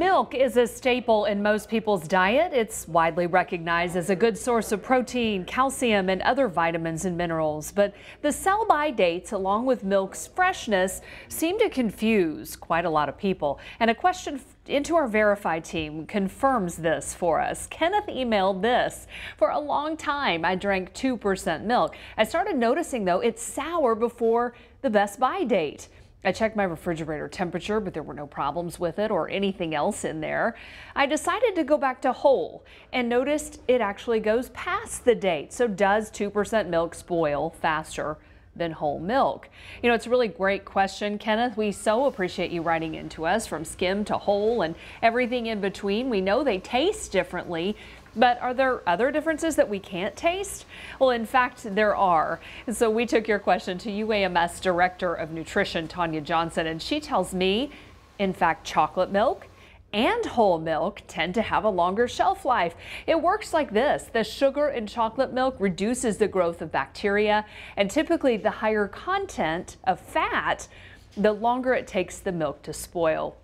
Milk is a staple in most people's diet. It's widely recognized as a good source of protein, calcium, and other vitamins and minerals. But the sell by dates, along with milk's freshness, seem to confuse quite a lot of people. And a question into our verified team confirms this for us. Kenneth emailed this. For a long time, I drank 2% milk. I started noticing, though, it's sour before the best by date. I checked my refrigerator temperature, but there were no problems with it or anything else in there. I decided to go back to whole and noticed it actually goes past the date. So does 2% milk spoil faster than whole milk? You know, it's a really great question, Kenneth. We so appreciate you writing into us from skim to whole and everything in between. We know they taste differently, but are there other differences that we can't taste? Well, in fact, there are. And so we took your question to UAMS Director of Nutrition, Tanya Johnson, and she tells me, in fact, chocolate milk and whole milk tend to have a longer shelf life. It works like this. The sugar in chocolate milk reduces the growth of bacteria, and typically the higher content of fat, the longer it takes the milk to spoil.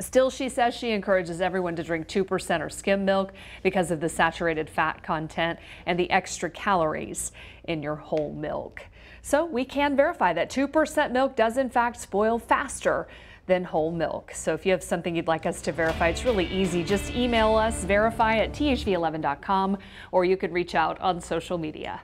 Still, she says she encourages everyone to drink 2% or skim milk because of the saturated fat content and the extra calories in your whole milk. So we can verify that 2% milk does in fact spoil faster than whole milk. So if you have something you'd like us to verify, it's really easy. Just email us, verify at thv11.com, or you could reach out on social media.